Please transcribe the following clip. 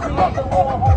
Come on, come on.